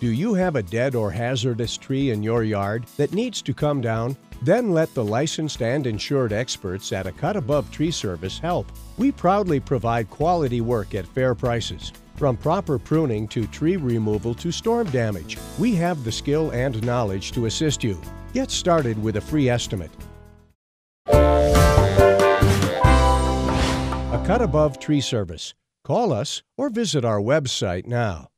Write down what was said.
Do you have a dead or hazardous tree in your yard that needs to come down? Then let the licensed and insured experts at a Cut Above Tree Service help. We proudly provide quality work at fair prices. From proper pruning to tree removal to storm damage, we have the skill and knowledge to assist you. Get started with a free estimate. A Cut Above Tree Service. Call us or visit our website now.